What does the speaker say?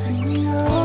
Sing me.